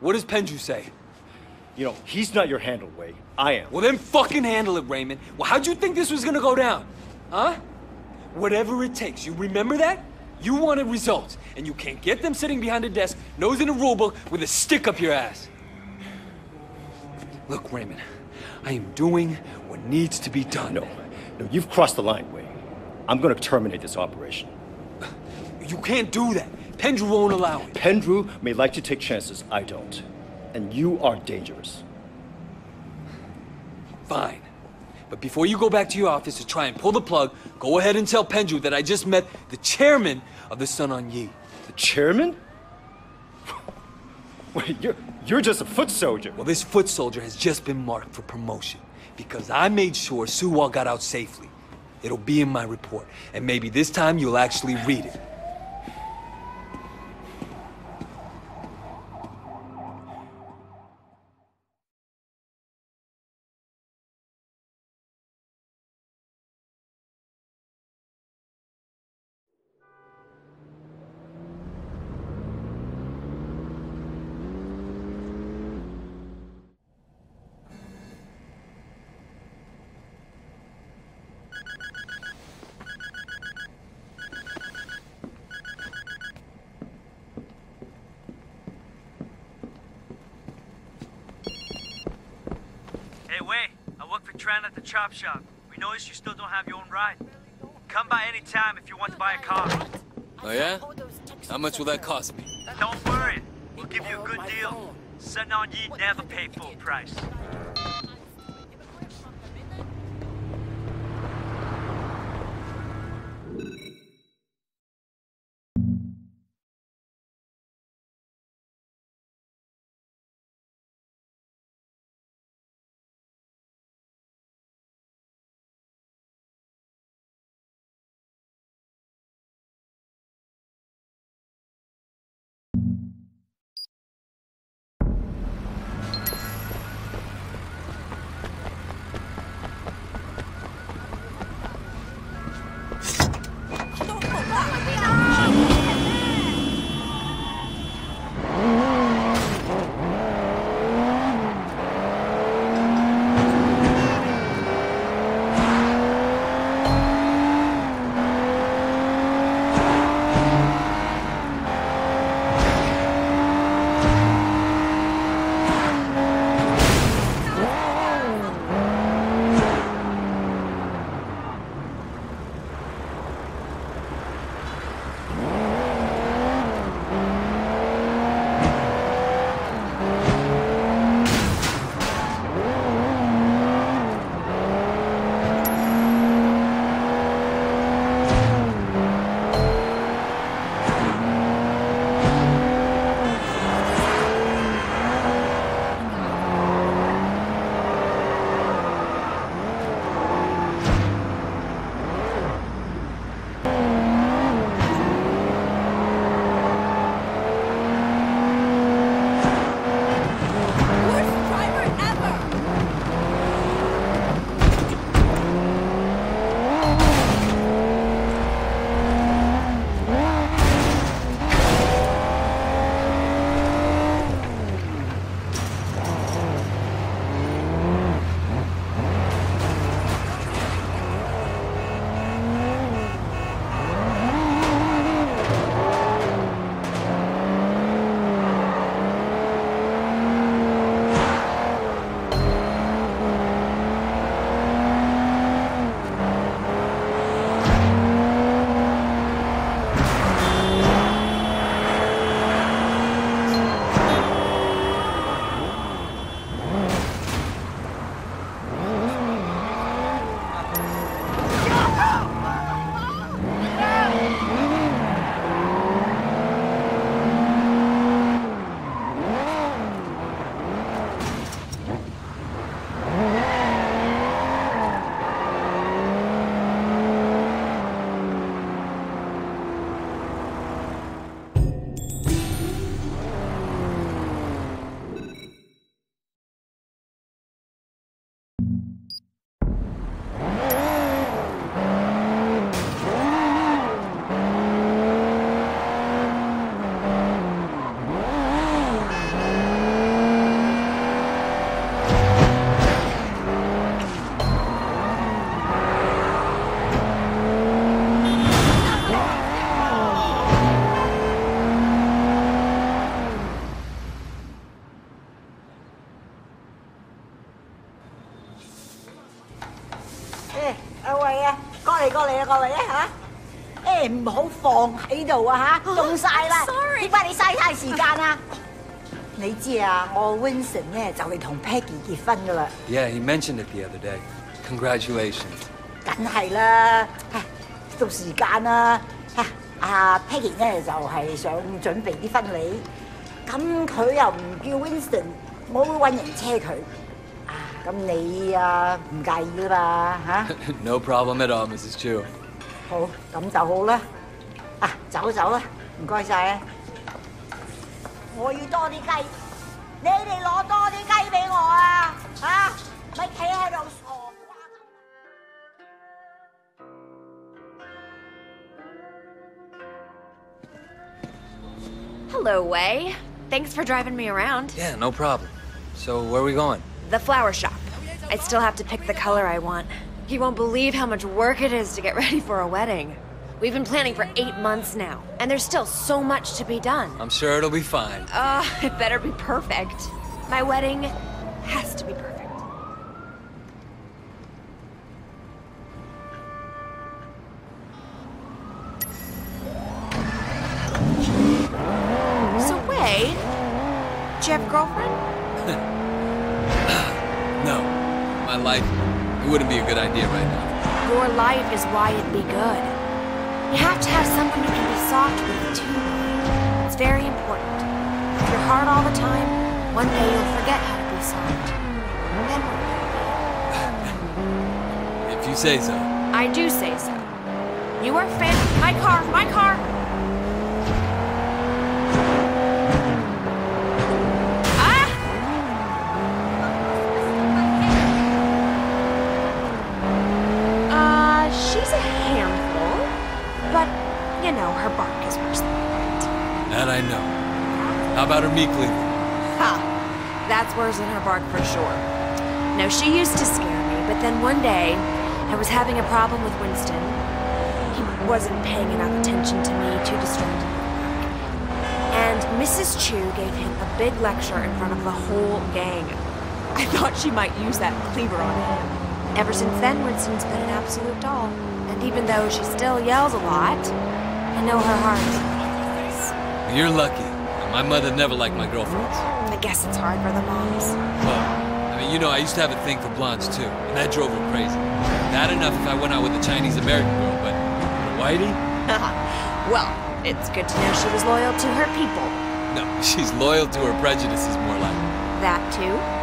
What does Pendrew say? You know, he's not your handle, Wei. I am. Well, then fucking handle it, Raymond. Well, how'd you think this was gonna go down? Huh? Whatever it takes, you remember that? You wanted results, and you can't get them sitting behind a desk, nose in a rulebook, with a stick up your ass. Look, Raymond, I am doing what needs to be done. No, no, you've crossed the line, Wei. I'm gonna terminate this operation. You can't do that. Pendrew won't allow it. Pendrew may like to take chances, I don't. And you are dangerous. Fine. But before you go back to your office to try and pull the plug, go ahead and tell Pendrew that I just met the chairman of the Sun On Yee. The chairman? Wait, you're, you're just a foot soldier. Well, this foot soldier has just been marked for promotion because I made sure Suwa got out safely. It'll be in my report, and maybe this time you'll actually read it. Tran at the chop shop. We noticed you still don't have your own ride. Come by any time if you want to buy a car. Oh, yeah? How much will that cost me? Don't worry, we'll give you a good deal. Sun On Yee never pay full price. 誒唔好放喺度啊嚇，凍晒啦！sorry 點解你嘥太時間啊？你知啊，我 Winston 咧就嚟同 Peggy 結婚噶啦，Yeah, he mentioned it the other day. Congratulations. 梗係啦，唉到時間啦。嚇阿 Peggy 咧就係想準備啲婚禮，咁佢又唔叫 Winston，我會揾人車佢。啊，咁你啊唔介意啦嘛嚇？no problem at all, Mrs. Chu. 好，咁就好啦。啊，走走啦，唔該晒啊！我要多啲雞，你哋攞多啲雞俾我啊！啊，咪企喺度傻瓜。Hello，Way，thanks for driving me around. Yeah, no problem. So, where are we going? The flower shop. I still have to pick the color I want. You won't believe how much work it is to get ready for a wedding. We've been planning for eight months now, and there's still so much to be done. I'm sure it'll be fine. Uh, it better be perfect. My wedding has to be perfect. So, Wei, do you have a girlfriend? No. My life, it wouldn't be a good idea right now. Your life is why it'd be good. You have to have someone you can be soft with, too. It's very important. If you're hard all the time, one day you'll forget how to be soft. Then? If you say so. I do say so. You are fan. My car, my car! That I know. How about her cleaver? Ha! That's worse than her bark for sure. No, she used to scare me, but then one day, I was having a problem with Winston. He wasn't paying enough attention to me, too distracted. And Mrs. Chu gave him a big lecture in front of the whole gang. I thought she might use that cleaver on him. Ever since then, Winston's been an absolute doll. And even though she still yells a lot, I know her heart is in the right place. You're lucky. My mother never liked my girlfriends. I guess it's hard for the moms. Well, I mean, you know, I used to have a thing for blondes too, and that drove her crazy. Not enough if I went out with a Chinese American girl, but Whitey? well, it's good to know she was loyal to her people. No, she's loyal to her prejudices more like. That too.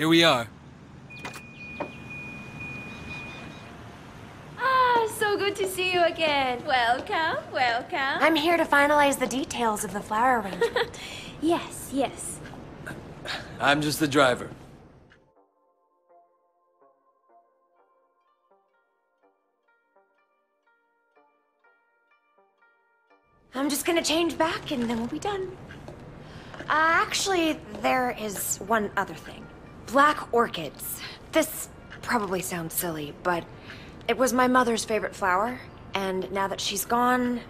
Here we are. Ah, so good to see you again. Welcome, welcome. I'm here to finalize the details of the flower arrangement. Yes, yes. I'm just the driver. I'm just gonna change back and then we'll be done. Uh, actually, there is one other thing. Black orchids. This probably sounds silly, but it was my mother's favorite flower, and now that she's gone,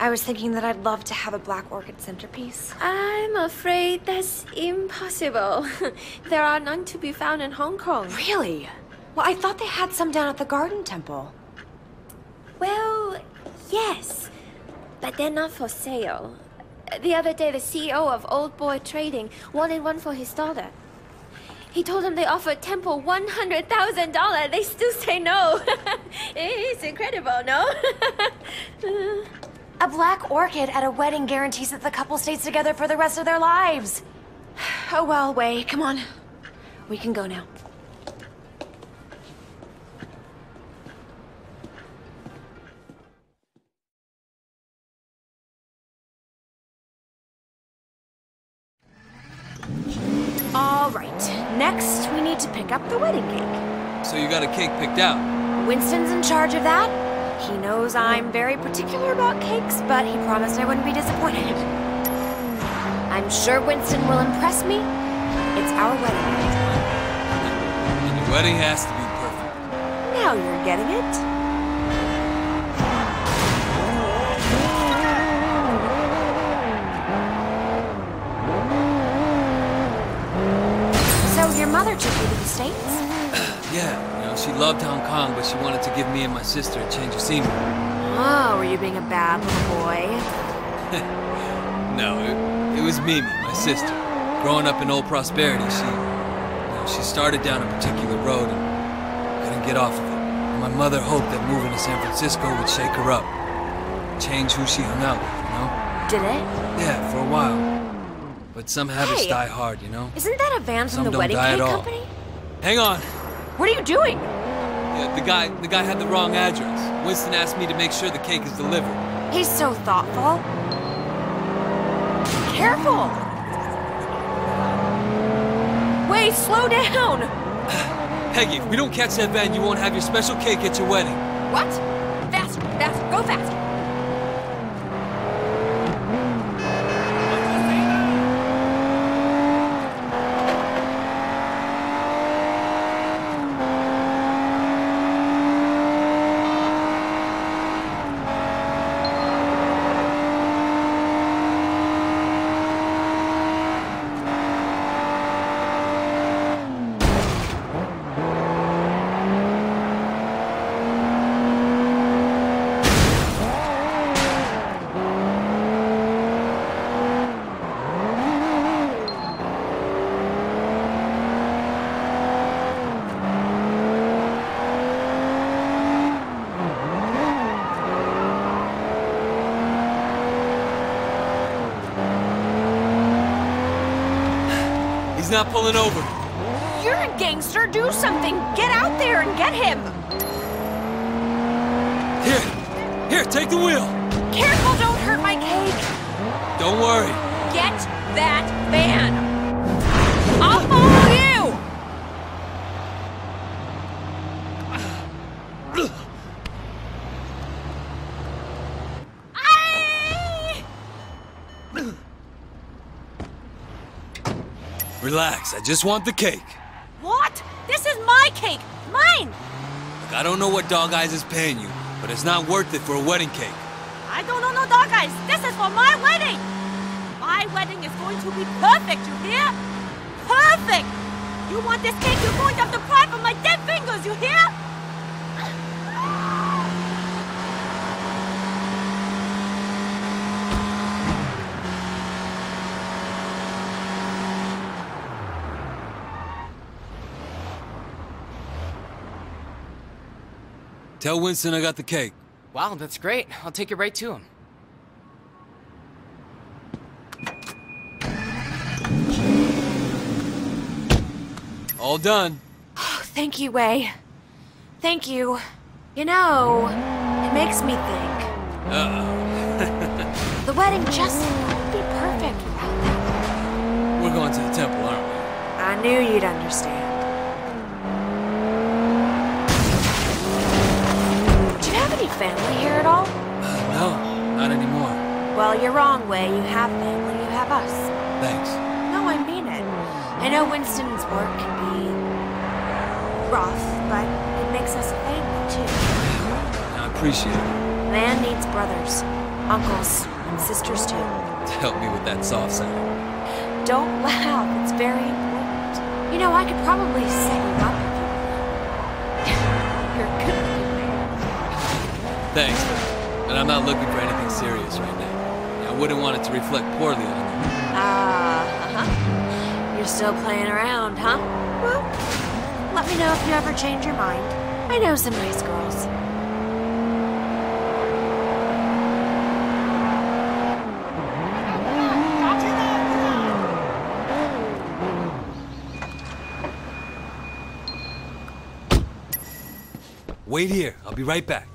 I was thinking that I'd love to have a black orchid centerpiece. I'm afraid that's impossible. there are none to be found in Hong Kong. Really? Well, I thought they had some down at the Garden Temple. Well, yes, but they're not for sale. The other day, the CEO of Old Boy Trading wanted one for his daughter. He told him they offered Temple $100,000. They still say no. it's incredible, no? A black orchid at a wedding guarantees that the couple stays together for the rest of their lives. Oh well, Wei, come on. We can go now. All right, next we need to pick up the wedding cake. So you got a cake picked out. Winston's in charge of that. He knows I'm very particular about cakes, but he promised I wouldn't be disappointed. I'm sure Winston will impress me It's our wedding. And the wedding has to be perfect. Now you're getting it. So your mother took you to the States? Yeah, know, she loved Hong Kong, but she wanted to give me and my sister a change of scenery. Oh, were you being a bad little boy? No, it, it was Mimi, my sister. Growing up in Old Prosperity, she, you know, she started down a particular road and couldn't get off of it. And my mother hoped that moving to San Francisco would shake her up, change who she hung out with, you know? Did it? Yeah, for a while. But some habits Hey. die hard, you know? Isn't that a van from Some the wedding cake company? Hang on. What are you doing? Yeah, the guy, the guy had the wrong address. Winston asked me to make sure the cake is delivered. He's so thoughtful. Careful! Wait, slow down! Peggy, if we don't catch that van, you won't have your special cake at your wedding. What? He's not pulling over. You're a gangster, do something! Get out there and get him! Here, here, take the wheel. Careful, don't hurt my cake! Don't worry. Get that van! I'll follow you! Aye! Relax, I just want the cake. What? This is my cake! Mine! Look, I don't know what Dog Eyes is paying you, but it's not worth it for a wedding cake. I don't know no dog eyes. This is for my wedding. My wedding is going to be perfect, you hear? Perfect! You want this cake, you're going to have to cry for my dead fingers, you hear? Tell Winston I got the cake. Wow, that's great. I'll take it right to him. All done. Oh, thank you, Wei. Thank you. You know, it makes me think. Uh-oh. The wedding just wouldn't be perfect without that. We're going to the temple, aren't we? I knew you'd understand. Family here at all? Uh, no, not anymore. Well, you're wrong, Wei. You have family. You have us. Thanks. No, I mean it. I know Winston's work can be rough, but it makes us a family, too. I appreciate it. Man needs brothers, uncles, and sisters, too. To help me with that soft side. Don't laugh. It's very important. You know, I could probably set you up Thanks, but I'm not looking for anything serious right now. I wouldn't want it to reflect poorly on you. Ah, uh-huh. You're still playing around, huh? Well, let me know if you ever change your mind. I know some nice girls. Wait here. I'll be right back.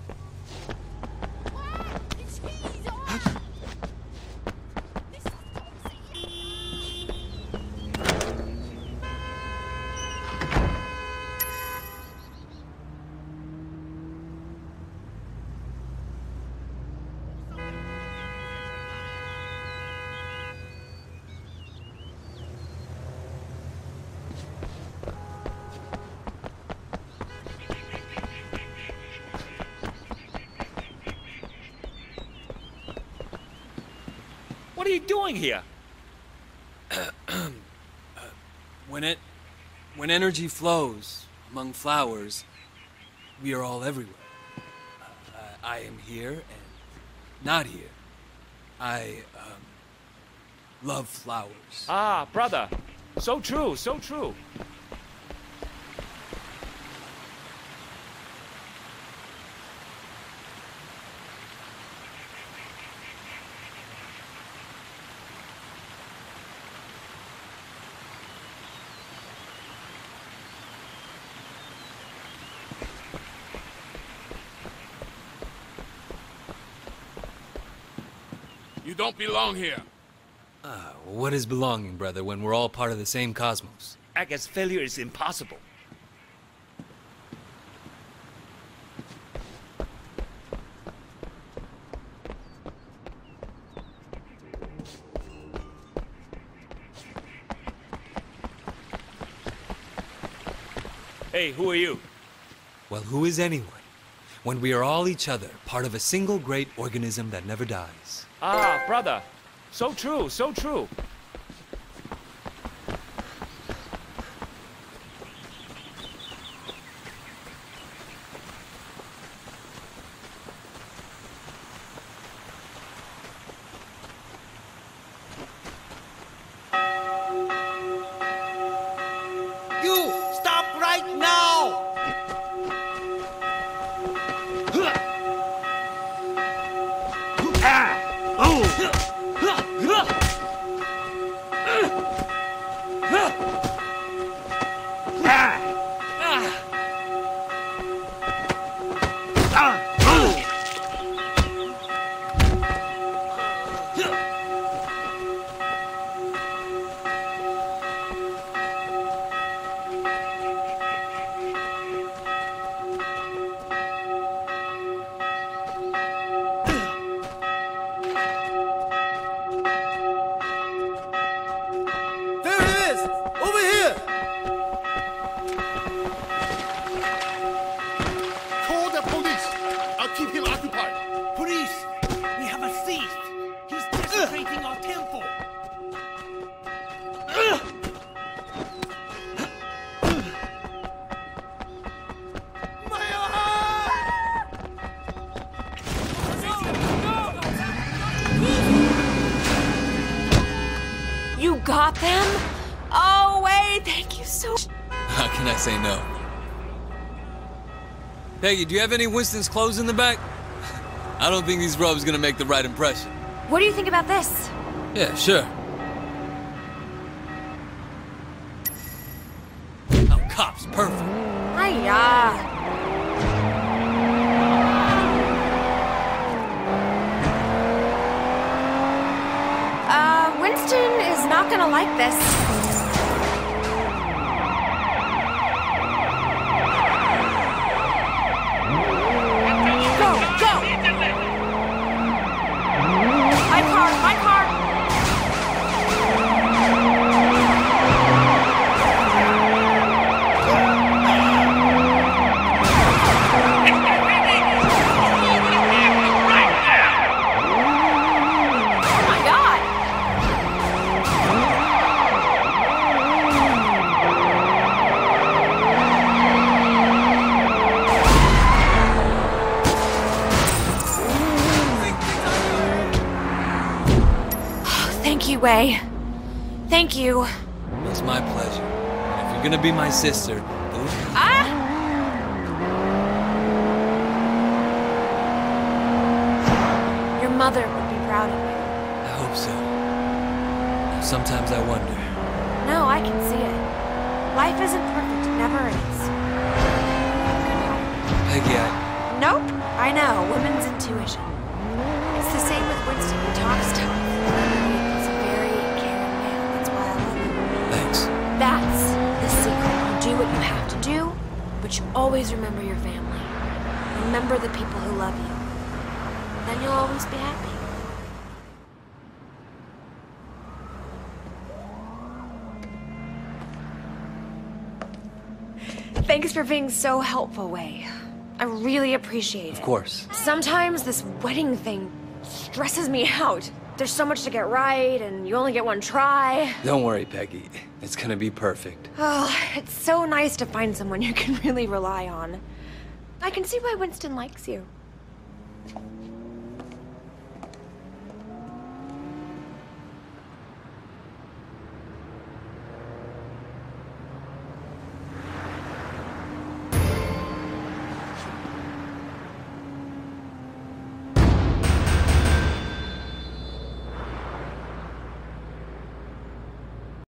Energy flows among flowers, we are all everywhere. Uh, I am here and not here. I um, love flowers. Ah, brother. So true, so true. You don't belong here. Ah, what is belonging, brother, when we're all part of the same cosmos? I guess failure is impossible. Hey, who are you? Well, who is anyone? When we are all each other, part of a single great organism that never dies. Ah, brother. So true, so true. Can I say no? Peggy, do you have any Winston's clothes in the back? I don't think these robes gonna make the right impression. What do you think about this? Yeah, sure. Oh, cops, perfect. Hiya. Uh, Winston is not gonna like this. Sister, Ah! Your mother would be proud of you. I hope so. Sometimes I wonder. No, I can see it. Life isn't perfect, it never is. Peggy, I. Nope, I know, women's intuition. It's the same with Winston. He talks tough. He's a very caring man. That's why I love him. Thanks. That's the secret. You do what you have to do, but you always remember your family. Remember the people who love you. Then you'll always be happy. Thanks for being so helpful, Wei. I really appreciate it. Of course. Sometimes this wedding thing stresses me out. There's so much to get right, and you only get one try. Don't worry, Peggy. It's gonna be perfect. Oh, it's so nice to find someone you can really rely on. I can see why Winston likes you.